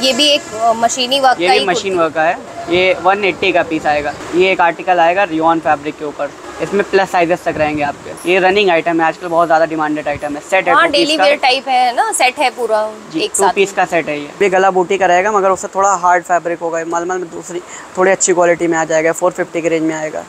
ये भी एक मशीनी वर्क ये का भी मशीन वर्क का है। ये 180 का पीस आएगा। ये एक आर्टिकल आएगा रियॉन फैब्रिक के ऊपर। इसमें प्लस साइजेस तक रहेंगे आपके। ये रनिंग आइटम है। आजकल बहुत ज़्यादा डिमांडेड आइटम है। सेट है हाँ डेली वेयर टाइप है ना? सेट है पूरा जी एक टू साथ पीस का सेट है ये। ये गला बूटी का रहेगा मगर उससे थोड़ा हार्ड फैब्रिक होगा। मलमल में दूसरी थोड़ी अच्छी क्वालिटी में आ जाएगा। 450 के रेंज में आएगा।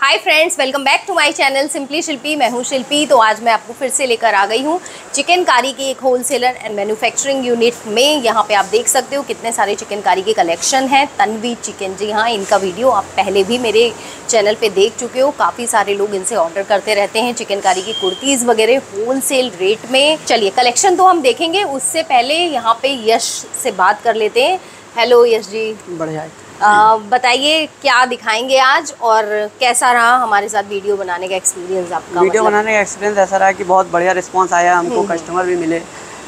Hi friends welcome back to my channel simply Shilpi मैं हूँ शिल्पी तो आज मैं आपको फिर से लेकर आ गई हूँ चिकनकारी की एक होलसेलर एंड मैन्युफैक्चरिंग यूनिट में। यहाँ पे आप देख सकते हो कितने सारे चिकनकारी के कलेक्शन हैं। तनवी चिकन जी हाँ इनका वीडियो आप पहले भी मेरे चैनल पे देख चुके हो। काफ़ी सारे लोग इनसे ऑर्डर करते रहते हैं चिकनकारी की कुर्तीज़ वगैरह होलसेल रेट में। चलिए कलेक्शन तो हम देखेंगे, उससे पहले यहाँ पे यश से बात कर लेते हैं। हेलो यश जी। बढ़िया बताइए क्या दिखाएँगे आज और कैसा रहा हमारे साथ वीडियो बनाने का एक्सपीरियंस आपका वीडियो मतलब? बनाने का एक्सपीरियंस ऐसा रहा कि बहुत बढ़िया रिस्पांस आया हमको कस्टमर भी मिले।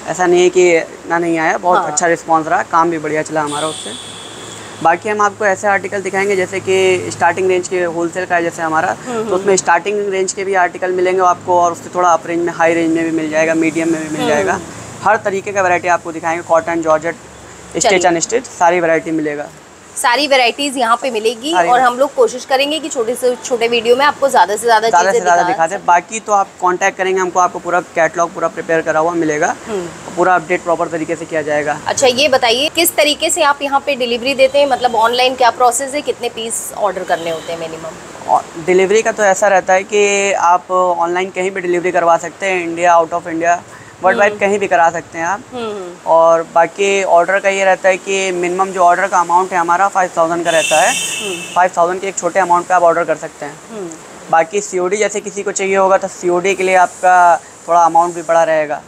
ऐसा नहीं है कि ना नहीं आया बहुत हाँ। अच्छा रिस्पांस रहा काम भी बढ़िया चला हमारा उससे। बाकी हम आपको ऐसे आर्टिकल दिखाएँगे जैसे कि स्टार्टिंग रेंज के होलसेल का है जैसे हमारा तो उसमें स्टार्टिंग रेंज के भी आर्टिकल मिलेंगे आपको और उससे थोड़ा अप रेंज में हाई रेंज में भी मिल जाएगा मीडियम में भी मिल जाएगा। हर तरीके का वैरायटी आपको दिखाएँगे cotton georgette stitch. And stitch सारी वैरायटी मिलेगा। सारी वैरायटीज यहाँ पे मिलेगी और हम लोग कोशिश करेंगे कि छोटे से छोटे वीडियो में आपको ज़्यादा से ज़्यादा ज़्यादा से ज़्यादा दिखा हैं बाकी तो आप कांटेक्ट करेंगे हमको आपको पूरा कैटलॉग पूरा प्रिपेयर करा हुआ मिलेगा। हम्म। पूरा अपडेट प्रॉपर तरीके से किया जाएगा। अच्छा ये बताइए किस तरीके से आप यहाँ पे डिलीवरी देते हैं? मतलब ऑनलाइन क्या प्रोसेस है? कितने पीस ऑर्डर करने होते हैं मिनिमम डिलीवरी का तो ऐसा रहता है कि आप ऑनलाइन कहीं भी डिलीवरी करवा सकते हैं India out of India world wide कहीं भी करा सकते हैं आप। और बाकी ऑर्डर का ये रहता है कि मिनिमम जो ऑर्डर का अमाउंट है हमारा फाइव थाउज़ेंड का रहता है। फाइव थाउज़ेंड के एक छोटे अमाउंट पे आप ऑर्डर कर सकते हैं। बाकी सी जैसे किसी को चाहिए होगा तो सी के लिए आपका थोड़ा अमाउंट भी बड़ा रहेगा।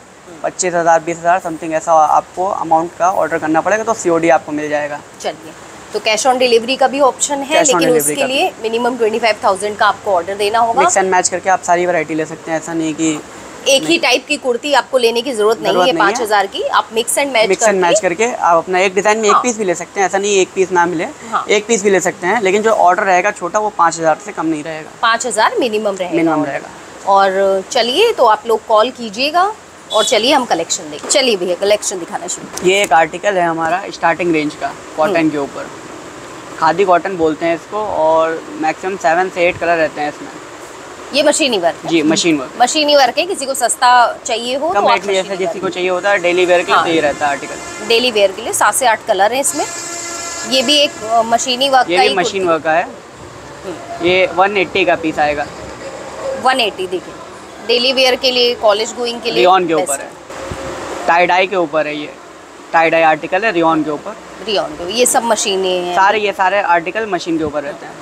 पच्चीस हज़ार बीस हज़ार समथिंग ऐसा आपको अमाउंट का ऑर्डर करना पड़ेगा तो सी आपको मिल जाएगा। चलिए। तो कैश ऑन डिलीवरी का भी ऑप्शन है लेकिन उसके लिए मिनिमम ट्वेंटी फाइव थाउज़ेंड का आपको ऑर्डर देना होगा। मिक्स एंड मैच करके आप सारी वैरायटी ले सकते हैं। ऐसा नहीं कि एक ही टाइप की कुर्ती आपको लेने की ज़रूरत नहीं है पाँच हज़ार की। आप mix and match mix and match करके आप अपना एक डिज़ाइन में एक हाँ। पीस भी ले सकते हैं ऐसा नहीं एक पीस ना मिले। हाँ। एक पीस भी ले सकते हैं लेकिन जो ऑर्डर रहेगा छोटा वो पाँच हज़ार से कम नहीं रहेगा। पाँच हज़ार मिनिमम रहेगा। मिनिमम रहेगा। और चलिए तो आप लोग कॉल कीजिएगा और चलिए हम कलेक्शन देखें चलिए भैया कलेक्शन दिखाना शुरू ये एक आर्टिकल है हमारा स्टार्टिंग रेंज का कॉटन के ऊपर। खादी कॉटन बोलते हैं इसको और मैक्सिमम सेवन से एट कलर रहते हैं इसमें। ये मशीनी वर्क जी मशीन वर्क मशीनी वर्क है किसी को सस्ता चाहिए हो कम तो रेट में जैसे किसी को चाहिए होता है डेली वेयर के लिए हाँ। ये रहता है आर्टिकल डेली वेयर के लिए सात से आठ कलर है इसमें। ये भी एक मशीनी वर्क ये का ही मशीन वर्क का है। ये 180 का पीस आएगा। वन एटी देखिए। डेली वेयर के लिए कॉलेज गोइंग के लिए रियॉन के ऊपर है। टाई डाई के ऊपर है ये। टाई डाई आर्टिकल है रियॉन के ऊपर। रियॉन के ये सब मशीनें हैं। सारे ये सारे आर्टिकल मशीन के ऊपर रहते हैं।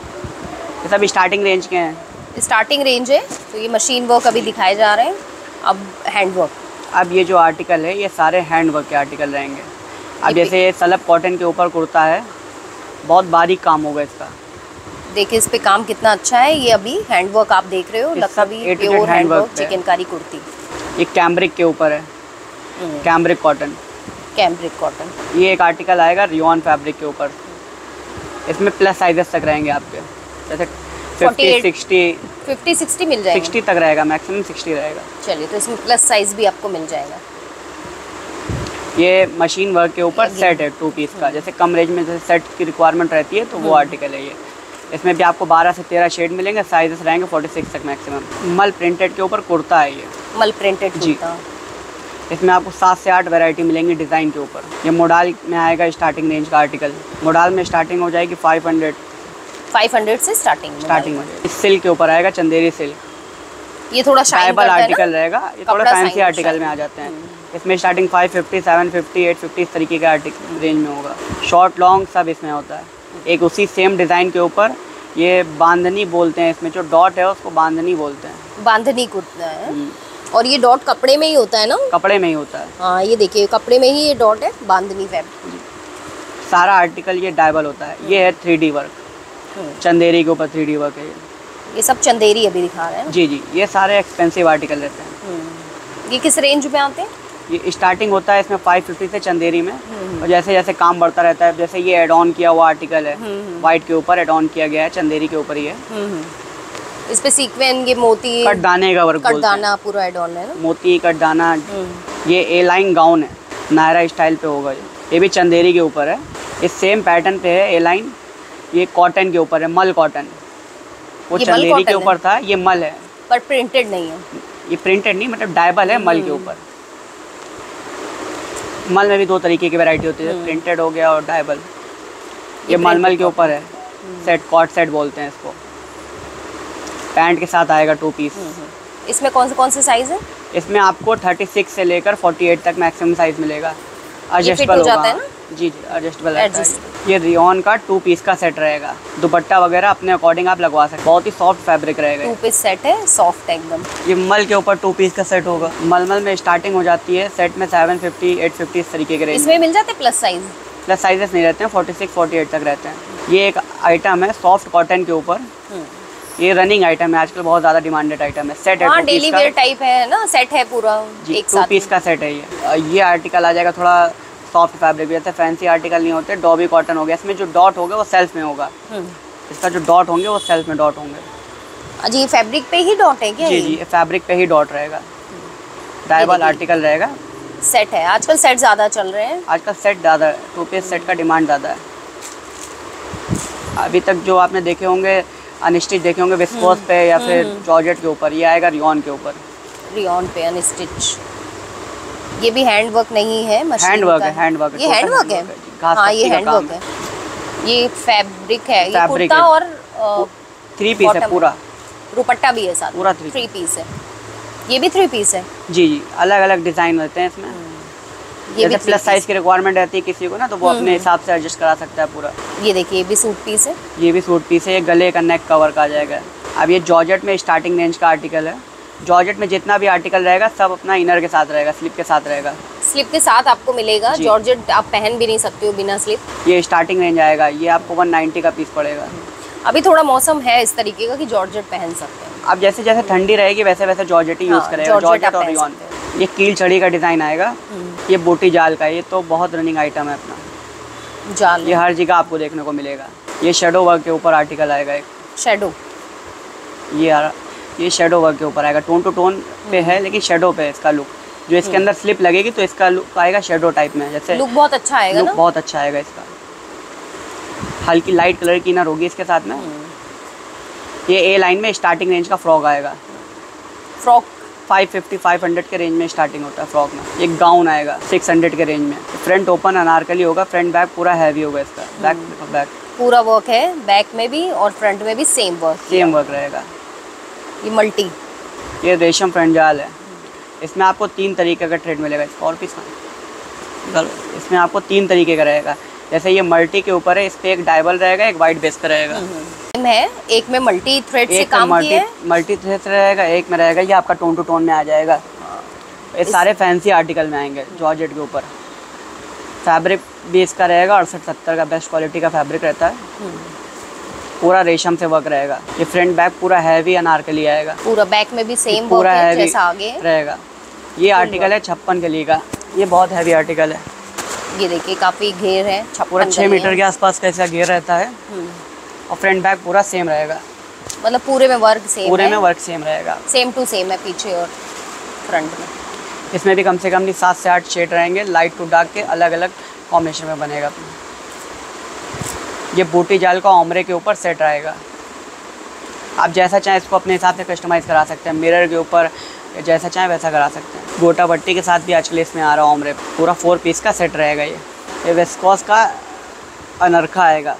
ये सब स्टार्टिंग रेंज के हैं। स्टार्टिंग रेंज है तो ये मशीन वर्क अभी दिखाए जा रहे हैं। अब हैंड वर्क अब ये जो आर्टिकल है ये सारे हैंड वर्क के आर्टिकल रहेंगे। अब जैसे ये सलब कॉटन के ऊपर कुर्ता है बहुत बारीक काम होगा इसका। देखिए इस पे काम कितना अच्छा है ये अभी हैंड वर्क आप देख रहे हो Z pure hand work chikankari kurti. ये कैम्ब्रिक के ऊपर है। कैम्ब्रिक कॉटन कैम्ब्रिक कॉटन ये एक आर्टिकल आएगा रियॉन फैब्रिक के ऊपर। इसमें प्लस साइजेस तक रहेंगे आपके। जैसे 48 सिक्सटी फिफ्टी सिक्सटी मिल जाएगी। सिक्सटी तक रहेगा मैक्सिमम सिक्सटी रहेगा। चलिए तो इसमें प्लस साइज़ भी आपको मिल जाएगा। ये मशीन वर्क के ऊपर सेट है टू पीस का। जैसे कम रेंज में जैसे सेट की रिक्वायरमेंट रहती है तो वो आर्टिकल है ये। इसमें भी आपको 12 से 13 शेड मिलेंगे साइजेस रहेंगे 46 तक मैक्सिमम मल प्रिंटेड के ऊपर कुर्ता है ये। मल प्रिंटेड जी। इसमें आपको सात से आठ वैरायटी मिलेंगी डिज़ाइन के ऊपर। ये मोडाल में आएगा स्टार्टिंग रेंज का आर्टिकल मोडाल में स्टार्टिंग हो जाएगी 500 फाइव हंड्रेड से स्टार्टिंग स्टार्टिंग जाएगी सिल्क के ऊपर आएगा चंदेरी सिल्क। ये थोड़ा है आर्टिकल रहेगा। ये थोड़ा फैंसी आर्टिकल में आ जाते हैं। इसमें स्टार्टिंग 550 750 850 इस तरीके का आर्टिकल रेंज में होगा। शॉर्ट लॉन्ग सब इसमें होता है। एक उसी सेम डिज़ाइन के ऊपर ये बांधनी बोलते हैं इसमें। जो डॉट है उसको बांधनी बोलते हैं। बांधनी कुर्ता है? हम्म, और ये डॉट कपड़े में ही होता है ना? कपड़े में ही होता है। हाँ ये देखिए कपड़े में ही ये डॉट है बांधनी फैब्रिक सारा आर्टिकल ये डायबल होता है। ये है थ्री वर्क चंदेरी के ऊपर थ्री डी वर्क है ये सब चंदेरी अभी दिखा रहे हैं जी जी ये सारे एक्सपेंसिव आर्टिकल रहते हैं। हम्म। ये किस रेंज में आते हैं? ये स्टार्टिंग होता है इसमें 550 से चंदेरी में। और जैसे जैसे काम बढ़ता रहता है जैसे ये एड ऑन किया हुआ आर्टिकल है वाइट के ऊपर एड ऑन किया गया है चंदेरी के ऊपर ही है। इस पे सीक्वेंस ये मोती कट दाने का वर्क बोलते हैं। कटदाना पूरा एड ऑन है ना? मोती कट दाना ये ए लाइन गाउन है नायरा स्टाइल पे होगा ये। ये भी चंदेरी के ऊपर है। इस सेम पैटर्न पे है ए लाइन ये कॉटन के ऊपर है मल कॉटन वो चंदेरी के ऊपर था ये मल है। पर प्रिंटेड नहीं है। ये प्रिंटेड नहीं मतलब डायबल है मल के हम्म। ऊपर। मल में भी दो तरीके की वैरायटी होती है प्रिंटेड हो गया और डायबल ये मलमल के ऊपर है। सेट कॉट सेट बोलते हैं इसको। पैंट के साथ आएगा टू पीस इसमें कौन से कौन से साइज़ है? इसमें आपको 36 से लेकर 48 तक मैक्सिमम साइज़ मिलेगा। एडजस्टेबल हो जाता है ना? जी जी एडजस्टेबल Adjust- ये रियोन का टू पीस का सेट रहेगा। दुपट्टा वगैरह अपने अकॉर्डिंग आप लगवा सकते हैं। बहुत ही सॉफ्ट फैब्रिक रहेगा टू पीस सेट है सॉफ्ट है एकदम। ये मल के ऊपर टू पीस का सेट होगा। मलमल में स्टार्टिंग हो जाती है। सेट में 750 850 इस तरीके के इसमें मिल जाते प्लस साइज़ प्लस साइजेस नहीं रहते हैं 46 48 तक रहते हैं। ये एक आइटम है सॉफ्ट कॉटन के ऊपर। ये रनिंग आइटम है। आजकल बहुत ज़्यादा डिमांडेड आइटम है। सेट हाँ डेली वेयर टाइप है ना सेट है पूरा जी एक टू साथ पीस का सेट है ये। ये आर्टिकल आ जाएगा थोड़ा सॉफ्ट फैब्रिक भी जैसे फैंसी आर्टिकल नहीं होते डॉबी कॉटन हो गया इसमें जो डॉट होगा वो सेल्फ में होगा। हम्म। इसका जो डॉट होंगे वो सेल्फ में डॉट होंगे। अच्छा ये फैब्रिक पे ही डॉट है क्या जी जी फैब्रिक पे ही डॉट रहेगा। डायबल आर्टिकल रहेगा। सेट है। आजकल सेट ज़्यादा चल रहे हैं। आजकल सेट ज़्यादा है टू पीस सेट का डिमांड ज़्यादा है। अभी तक जो आपने देखे होंगे अनस्टिच देखे होंगे विस्कोस हम्म। पे या फिर जॉर्जेट के ऊपर ये आएगा रियॉन के ऊपर। रियॉन पे अनस्टिच ये भी हैंड वर्क नहीं है मशीन हैंड वर्क है हैंड वर्क ये हैंड वर्क है? हाँ ये हैंड वर्क है। ये फैब्रिक है ये कुर्ता और थ्री पीस है पूरा। दुपट्टा भी है साथ पूरा थ्री पीस है। ये भी थ्री पीस है। जी जी अलग अलग डिज़ाइन होते हैं इसमें। ये भी प्लस साइज़ की रिक्वायरमेंट रहती है किसी को ना तो वो अपने हिसाब से एडजस्ट करा सकता है पूरा। ये देखिए ये भी सूट पीस है। ये भी सूट पीस है ये गले का नेक कवर का आ जाएगा। अब ये जॉर्जेट में स्टार्टिंग रेंज का आर्टिकल है। जॉर्जेट में जितना भी आर्टिकल रहेगा सब अपना इनर के साथ रहेगा स्लिप के साथ रहेगा। स्लिप के साथ आपको मिलेगा। जॉर्जेट आप पहन भी नहीं सकते हो बिना स्लिप ये स्टार्टिंग रेंज आएगा। ये आपको 190 का पीस पड़ेगा। अभी थोड़ा मौसम है इस तरीके का कि जॉर्जेट पहन सकते हैं। अब जैसे जैसे ठंडी रहेगी वैसे वैसे जॉर्जेट ही यूज़ हाँ, करेगा। जॉर्जेट और रियॉन ये कील चढ़ी का डिज़ाइन आएगा। हम्म। ये बोटी जाल का ये तो बहुत रनिंग आइटम है अपना। जाल। ये हर जगह आपको देखने को मिलेगा। ये शेडो वर्क के ऊपर आर्टिकल आएगा एक। शेडो ये ये शेडो वर्क के ऊपर आएगा। टोन टू टोन पे है लेकिन शेडो पे इसका लुक जो इसके अंदर स्लिप लगेगी तो इसका लुक आएगा शेडो टाइप में। जैसे लुक बहुत अच्छा आएगा लुक ना? बहुत अच्छा आएगा इसका। हल्की लाइट कलर की इनर होगी इसके साथ में। ये ए लाइन में स्टार्टिंग रेंज का फ्रॉक आएगा। फ्रॉक 550 500 के रेंज में स्टार्टिंग होता है फ्रॉक में। एक गाउन आएगा 600 के रेंज में। फ्रंट ओपन अनारकली होगा फ्रंट बैक पूरा हैवी होगा इसका। बैक बैक पूरा वर्क है बैक में भी और फ्रंट में भी सेम वर्क सेम वर्क रहेगा। ये मल्टी ये रेशम फ्रंट जाल है। इसमें आपको तीन तरीके का ट्रेड मिलेगा और पीस इसमें आपको तीन तरीके का रहेगा। जैसे ये मल्टी के ऊपर है इस पे एक डायबल रहेगा एक वाइट बेस का रहेगा। है एक में मल्टी थ्रेड से काम मल्टी मल्टी थ्रेड रहेगा एक में रहेगा ये आपका टोन टू टोन में आ जाएगा। ये सारे फैंसी आर्टिकल में आएँगे जॉर्जेट के ऊपर। फैब्रिक भी इसका रहेगा अड़सठ सत्तर का बेस्ट क्वालिटी का फैब्रिक रहता है। पूरा रेशम से वर्क रहेगा। ये फ्रंट बैक पूरा हैवी अनारकली आएगा। पूरा बैक में भी सेम पूरा हैवी जैसा आगे। रहेगा। ये आर्टिकल है छप्पन के लिए का। ये बहुत हैवी आर्टिकल है। ये देखिए काफ़ी घेर है पूरा छप्पन छः मीटर के आसपास का इसका घेर रहता है। और फ्रंट बैक पूरा सेम रहेगा। मतलब पूरे में वर्क सेम पूरे में वर्क सेम रहेगा। सेम टू सेम है पीछे और फ्रंट में। इसमें भी कम से कम सात से आठ शेड रहेंगे। लाइट टू डार्क के अलग अलग कॉम्बिनेशन में बनेगा। ये बूटी जाल का ओमरे के ऊपर सेट रहेगा आप जैसा चाहें इसको अपने हिसाब से कस्टमाइज़ करा सकते हैं। मिरर के ऊपर जैसा चाहें वैसा करा सकते हैं। गोटा पट्टी के साथ भी आजकल इसमें आ रहा है ओमरे पूरा फोर पीस का सेट रहेगा ये। ये वेस्कॉस का अनरखा आएगा।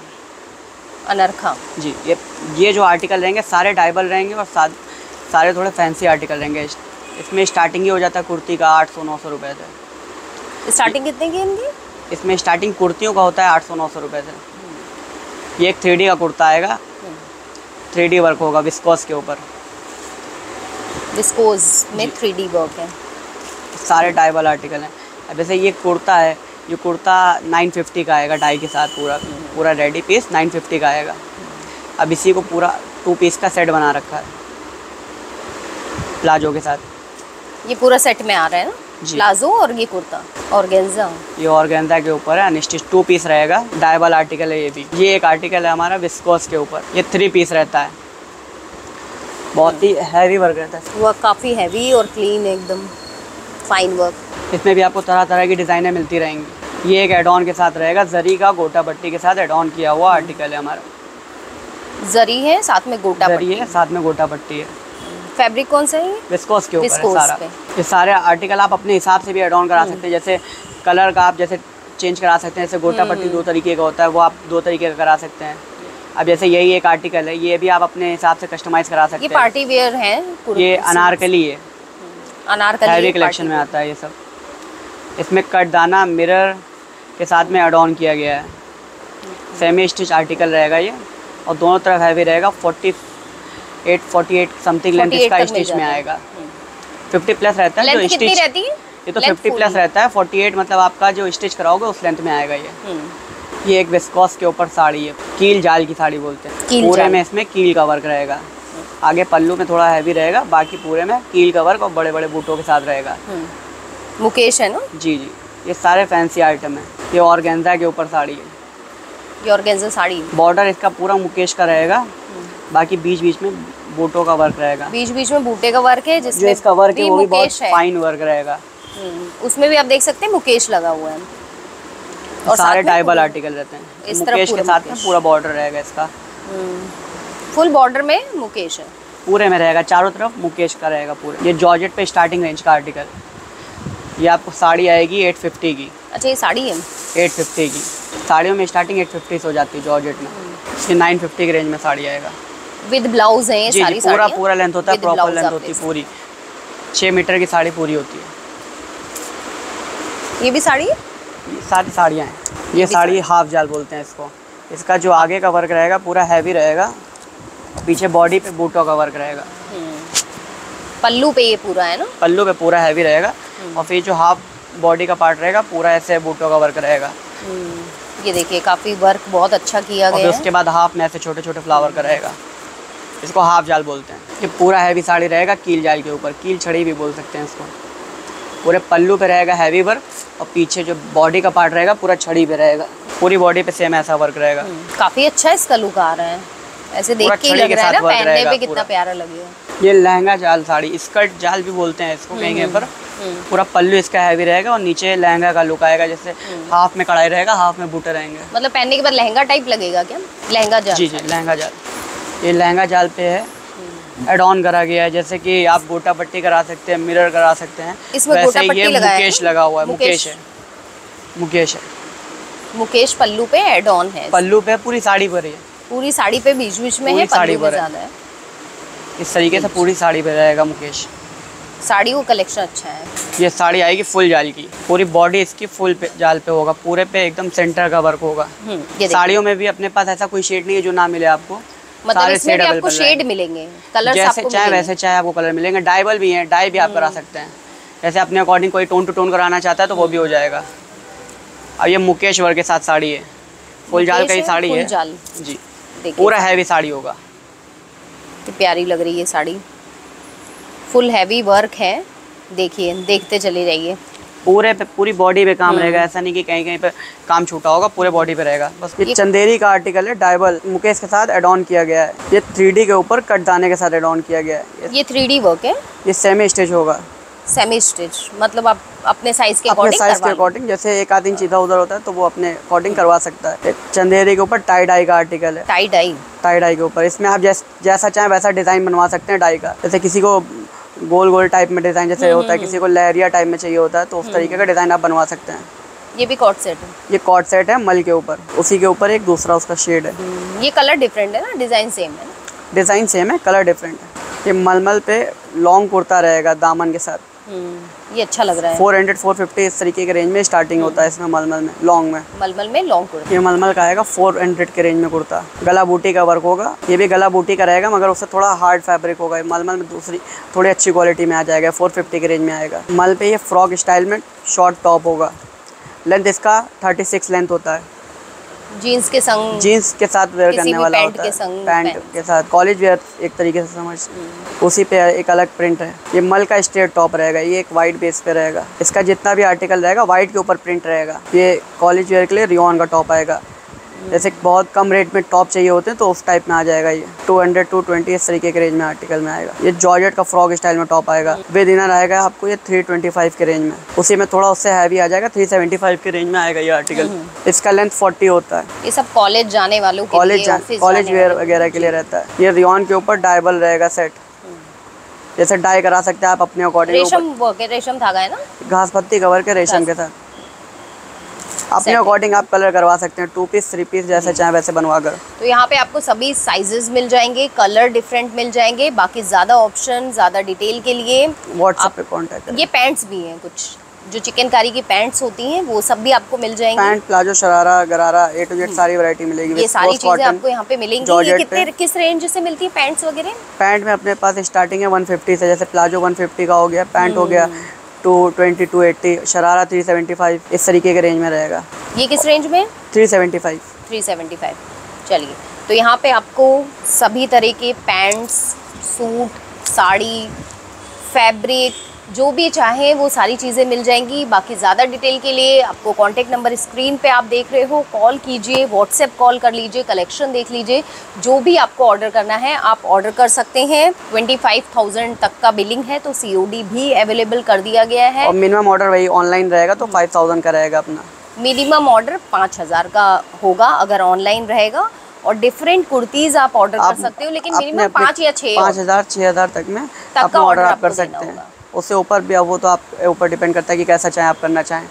अनरखा। जी ये ये जो आर्टिकल रहेंगे सारे डाइबल रहेंगे और साथ सारे थोड़े फैंसी आर्टिकल रहेंगे। इसमें स्टार्टिंग ही हो जाता है कुर्ती का आठ सौ नौ सौ रुपये से। स्टार्टिंग कितने की इनकी? इसमें स्टार्टिंग कुर्तियों का होता है आठ सौ नौ सौ रुपये से। ये एक थ्री का कुर्ता आएगा। थ्री वर्क होगा विस्कोस के ऊपर। विस्कोज में थ्री वर्क है। सारे डाइबल आर्टिकल हैं। अब जैसे ये कुर्ता है ये कुर्ता 950 का आएगा डाई के साथ पूरा। पूरा रेडी पीस 950 का आएगा। अब इसी को पूरा टू पीस का सेट बना रखा है। प्लाजो के साथ। ये पूरा सेट में आ रहा है ना। प्लाजो और ये कुर्ता? और ये ऑर्गेन्जा के ऊपर है अनस्टिच टू पीस रहेगा। डायबल आर्टिकल है ये भी। ये एक आर्टिकल है हमारा विस्कोस के ऊपर। ये थ्री पीस रहता है। बहुत ही हैवी वर्क रहता है। वर्क काफ़ी हैवी और क्लीन एकदम। फाइन वर्क इसमें भी आपको तरह तरह की डिज़ाइनें मिलती रहेंगी। ये एक एड ऑन के साथ रहेगा। जरी का गोटा बट्टी के साथ एड ऑन किया हुआ आर्टिकल है हमारा। जरी है साथ में गोटा जरी है साथ में गोटा पट्टी है। फैब्रिक कौन सा है विस्कोस के ऊपर है सारा। पे। ये सारे आर्टिकल आप अपने हिसाब से भी एड ऑन करा सकते हैं। जैसे कलर का आप जैसे चेंज करा सकते हैं। जैसे गोटा पट्टी दो तरीके का होता है वो आप दो तरीके का करा सकते हैं। अब जैसे यही एक आर्टिकल है ये भी आप अपने हिसाब से कस्टमाइज करा सकते हैं। पार्टी वेयर है ये अनारकली है। अनारकली हैवी कलेक्शन में आता है ये सब। इसमें कट दाना मिरर के साथ में एड ऑन किया गया है। सेमी स्टिच आर्टिकल रहेगा ये। और दोनों तरफ़ हैवी रहेगा forty eight forty eight something length इसका स्टिच में आएगा। फिफ्टी प्लस रहता है जो स्टिच ये तो फिफ्टी प्लस रहता है फोर्टी एट मतलब आपका जो स्टिच कराओगे उस लेंथ में आएगा ये। हम्म। ये एक विस्कॉस के ऊपर साड़ी है कील जाल की साड़ी बोलते हैं। पूरे में इसमें कील का वर्क रहेगा। आगे पल्लू में थोड़ा हैवी रहेगा बाकी पूरे में कील का वर्क और बड़े बड़े बूटों के साथ रहेगा। हम्म। मुकेश है ना? जी जी। ये सारे फैंसी आइटम है। ये ऑर्गेन्जा के ऊपर साड़ी है। ये ऑर्गेन्जा साड़ी बॉर्डर इसका पूरा मुकेश का रहेगा। बाकी बीच बीच में बूटों का वर्क रहेगा। बीच बीच में बूटे का वर्क है जिसमें इसका वर्क है वो भी बहुत फाइन वर्क रहेगा। हम्म, उसमें भी आप देख सकते हैं मुकेश लगा हुआ है। और सारे डाइबल आर्टिकल रहते हैं। इस मुकेश के साथ में पूरा बॉर्डर रहेगा इसका। हम्म। फुल बॉर्डर में मुकेश है। पूरे में रहेगा चारों तरफ़ मुकेश का रहेगा पूरे। ये जॉर्जेट पे स्टार्टिंग रेंज का आर्टिकल ये आपको साड़ी आएगी 850 की। अच्छा ये साड़ी है? 850 की। साड़ियों में स्टार्टिंग 850 से हो जाती है जॉर्जेट में। ये 950 की रेंज में साड़ी आएगा। विद ब्लाउज है जी सारी जी पूरा पूरा लेंथ होता है प्रॉपर लेंथ होती है पूरी। छः मीटर की साड़ी पूरी होती है। ये भी साड़ी सारी साड़ियाँ हैं। ये साड़ी हाफ़ जाल बोलते हैं इसको। इसका जो आगे का वर्क रहेगा पूरा हैवी रहेगा। पीछे बॉडी पे बूटों का वर्क रहेगा। पल्लू पे ये पूरा है ना? पल्लू पे पूरा हैवी रहेगा। और फिर जो हाफ़ बॉडी का पार्ट रहेगा पूरा ऐसे बूटों का वर्क रहेगा। हम्म, ये देखिए काफ़ी वर्क बहुत अच्छा किया गया उसके बाद हाफ़ में ऐसे छोटे छोटे फ्लावर का रहेगा। इसको हाफ़ जाल बोलते हैं। ये पूरा हैवी साड़ी रहेगा कील जाल के ऊपर। कील छड़ी भी बोल सकते हैं इसको। पूरे पल्लू पे रहेगा हैवी वर्क और पीछे जो बॉडी का पार्ट रहेगा पूरा छड़ी पे रहेगा। पूरी बॉडी पे सेम ऐसा वर्क रहेगा। हम्म, काफ़ी अच्छा इसका लुक आ रहा है। ऐसे देख के लग रहा है ना पहनने पे कितना। प्यारा लगेगा ये लहंगा जाल साड़ी स्कर्ट जाल भी बोलते हैं इसको कहीं कहीं पर। हम्म, पूरा पल्लू इसका हैवी रहेगा और नीचे लहंगा का लुक आएगा जैसे हाफ़ में कढ़ाई रहेगा हाफ़ में बूटे रहेंगे। मतलब पहनने के बाद लहंगा टाइप लगेगा क्या? लहंगा जा जी जी लहंगा जाल। ये लहंगा जाल पे है। एड ऑन करा गया है जैसे कि आप गोटा पट्टी करा सकते हैं मिरर करा सकते हैं। वैसे गोटा ये मुकेश? लगा हुआ है मुकेश। है। मुकेश है। मुकेश पल्लू पे एड ऑन है। पल्लू पे पूरी साड़ी पर है पूरी साड़ी पे बीच बीच में है साड़ी पर ज़्यादा है। इस तरीके से पूरी साड़ी पे रहेगा मुकेश। साड़ी का कलेक्शन अच्छा है। ये साड़ी आएगी फुल जाल की। पूरी बॉडी इसकी फुल पे जाल पे होगा। पूरे पे एकदम सेंटर का वर्क होगा। हम्म, साड़ियों में भी अपने पास ऐसा कोई शेड नहीं है जो ना मिले आपको। मतलब इसमें भी आपको शेड मिलेंगे कलर्स जैसे चाहे वैसे चाहे आपको कलर मिलेंगे डाइबल भी हैं डाई भी आप करा सकते हैं। जैसे अपने अकॉर्डिंग कोई टोन टू टोन कराना चाहता है तो वो भी हो जाएगा। अब ये मुकेश के साथ साड़ी है। फुल जाल का ही साड़ी है। जी। देखिए। पूरा हैवी साड़ी होगा। प्यारी लग रही है साड़ी। फुल हैवी वर्क है। देखिए देखते चले जाइए। पूरे पे पूरी बॉडी पे काम हम्म। रहेगा ऐसा नहीं कि कहीं कहीं पे काम छूटा होगा पूरे बॉडी पे रहेगा। बस ये चंदेरी का आर्टिकल है डाइबल मुकेश के साथ एड ऑन किया गया है। ये थ्री के ऊपर कट दाने के साथ एड ऑन किया गया है। ये- ये थ्री वर्क है? ये सेमी स्टेज होगा। सेमी स्टिच मतलब आप अपने साइज़ के अपने साइज़ के अकॉर्डिंग जैसे एक आध इंच इधर उधर होता है तो वो अपने अकॉर्डिंग करवा सकता है। चंदेरी के ऊपर टाई डाई का आर्टिकल है। टाई डाई टाई डाई के ऊपर। इसमें आप जैस, जैसा चाहें वैसा डिज़ाइन बनवा सकते हैं डाई का। जैसे किसी को गोल गोल टाइप में डिज़ाइन जैसे हम्म, होता है किसी को लहरिया टाइप में चाहिए होता है तो उस तरीके का डिज़ाइन आप बनवा सकते हैं। ये भी कॉट सेट है। ये कॉट सेट है मल के ऊपर उसी के ऊपर एक दूसरा उसका शेड है। हम्म, ये कलर डिफरेंट है ना? डिज़ाइन सेम है डिज़ाइन सेम है कलर डिफरेंट है। ये मलमल पे लॉन्ग कुर्ता रहेगा दामन के साथ। हम्म, ये अच्छा लग रहा है। 400 450 इस तरीके के रेंज में स्टार्टिंग होता है इसमें मलमल में लॉन्ग में। मलमल में लॉन्ग कुर्ता। ये मलमल का आएगा 400 के रेंज में कुर्ता। गला बूटी का वर्क होगा। ये भी गला बूटी का रहेगा मगर उससे थोड़ा हार्ड फैब्रिक होगा। मलमल में दूसरी थोड़ी अच्छी क्वालिटी में आ जाएगा। 450 के रेंज में आएगा। मल पे ये फ्रॉक स्टाइल में शॉर्ट टॉप होगा। लेंथ इसका 36 लेंथ होता है। जीन्स के संग जीन्स के साथ वेयर करने वाला होता है। Pant pant. के साथ। कॉलेज वेयर एक तरीके से समझ। उसी पे एक अलग प्रिंट है। ये मल का स्टेट टॉप रहेगा। ये एक वाइट बेस पे रहेगा। इसका जितना भी आर्टिकल रहेगा वाइट के ऊपर प्रिंट रहेगा। ये कॉलेज वेयर के लिए रियोन का टॉप आएगा। जैसे बहुत कम रेट में टॉप चाहिए होते हैं तो उस टाइप में आ जाएगा ये। टू हंड्रेड टू ट्वेंटी इस तरीके के रेंज में आर्टिकल में आएगा। ये जॉर्जेट का फ्रॉक स्टाइल में टॉप आएगा। विद इनर आएगा आपको ये थ्री ट्वेंटी फाइव के रेंज में। उसी में थोड़ा उससे हैवी आ जाएगा थ्री सेवेंटी फाइव के रेंज में आएगा ये आर्टिकल इसका लेंथ फोर्टी होता है। ये सब कॉलेज जाने वालों कॉलेज कॉलेज वेयर वगैरह के लिए रहता है। ये रियॉन के ऊपर डायबल रहेगा सेट जैसे डाई करा सकते हैं आप अपने अकॉर्डिंग रेशम रेशम धागा है ना? घास पत्ती कवर के रेशम के साथ। अपने अकॉर्डिंग आप कलर करवा सकते हैं टू पीस थ्री पीस जैसे चाहे वैसे बनवा कर। तो यहाँ पे आपको सभी साइजेस मिल जाएँगे कलर डिफरेंट मिल जाएँगे बाकी ज़्यादा ऑप्शन ज़्यादा डिटेल के लिए व्हाट्सएप पे कांटेक्ट करें। ये पैंट्स भी हैं कुछ जो चिकनकारी की पैंट्स होती हैं वो सब भी आपको मिल जाएँगे। Pant palazzo sharara gharara A to Z सारी वैरायटी मिलेगी। ये सारी चीज़ें आपको यहाँ पे मिलेंगी। ये कितने। किस रेंज से मिलती है पैंट्स वगैरह? पैंट में अपने पास स्टार्टिंग है 150 से जैसे प्लाजो 150 का हो गया पैंट हो गया। हम्म। Two twenty two eighty sharara 375 इस तरीके के रेंज में रहेगा। ये किस रेंज में? 375 375 चलिए तो यहाँ पे आपको सभी तरह के पैंट्स सूट साड़ी फैब्रिक जो भी चाहें वो सारी चीज़ें मिल जाएँगी। बाकी ज़्यादा डिटेल के लिए आपको कॉन्टेक्ट नंबर स्क्रीन पे आप देख रहे हो। कॉल कीजिए व्हाट्सएप कॉल कर लीजिए कलेक्शन देख लीजिए। जो भी आपको ऑर्डर करना है आप ऑर्डर कर सकते हैं। ट्वेंटी फाइव थाउज़ेंड तक का बिलिंग है तो सी भी अवेलेबल कर दिया गया है। और मिनिमम ऑर्डर वही ऑनलाइन रहेगा तो 5000 का रहेगा अपना। मिनिमम ऑर्डर पाँच हज़ार का होगा अगर ऑनलाइन रहेगा। और डिफरेंट कुर्तीज आप ऑर्डर कर सकते हो लेकिन मिनिमम पाँच या छः पाँच हज़ार छः हज़ार तक में तक का ऑर्डर आप कर सकते हैं। उससे ऊपर भी अब वो तो आप ऊपर डिपेंड करता है कि कैसा चाहें आप करना चाहें।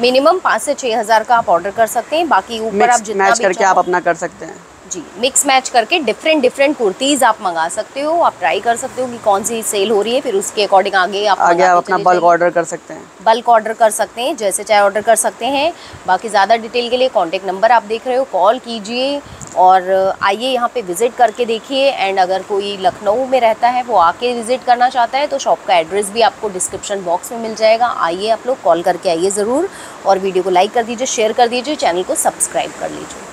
मिनिमम पाँच से छः हज़ार का आप ऑर्डर कर सकते हैं बाकी ऊपर आप जितना मैच भी करके आप अपना कर सकते हैं। जी मिक्स मैच करके डिफरेंट डिफरेंट कुर्तीज़ आप मंगा सकते हो आप ट्राई कर सकते हो कि कौन सी सेल हो रही है फिर उसके अकॉर्डिंग आगे आप आगे आप अपना बल्क ऑर्डर कर सकते हैं। बल्क ऑर्डर कर सकते हैं जैसे चाहे ऑर्डर कर सकते हैं। बाकी ज़्यादा डिटेल के लिए कॉन्टेक्ट नंबर आप देख रहे हो कॉल कीजिए और आइए यहाँ पे विज़िट करके देखिए। एंड अगर कोई लखनऊ में रहता है वो आके विज़िट करना चाहता है तो शॉप का एड्रेस भी आपको डिस्क्रिप्शन बॉक्स में मिल जाएगा। आइए आप लोग कॉल करके आइए ज़रूर और वीडियो को लाइक कर दीजिए शेयर कर दीजिए चैनल को सब्सक्राइब कर लीजिए।